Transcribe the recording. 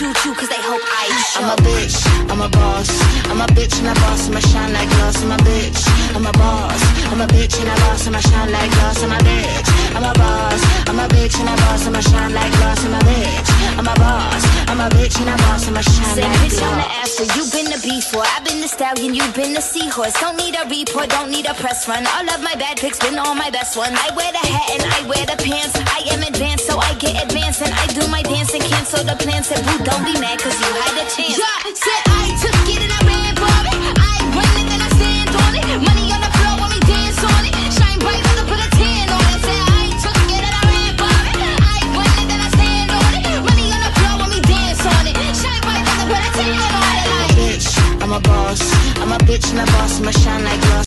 choo choo cause they hope I show. I'm a bitch, I'm a boss. I'm a bitch and a boss, I'ma shine like glass. I'm a bitch, I'm a boss. I'm a bitch and a boss, I'ma shine like glass. I'm a bitch, I'm a boss. I'm a bitch and a boss, I'ma shine like glass. I'm a bitch, I'm a boss. I'm a bitch and a boss, I'ma shine Say, like bitch, I'm the glass. after. You been the before. I've been the stallion. You've been the seahorse. Don't need a report. Don't need a press run. All of my bad pics been all my best ones. I wear the hat and I wear the pants. Do my dance and cancel the plans. Said, boo, don't be mad cause you had a chance. Yeah, said I took it and I ran for it. I run it and I stand on it. Money on the floor when we dance on it. Shine bright, I'll put a tan on it. Said I took it and I ran for it. I run it and I stand on it. Money on the floor when we dance on it. Shine bright, I'll put a tan on it. Like, bitch, I'm a boss. I'm a bitch and a boss, I'ma shine like glass.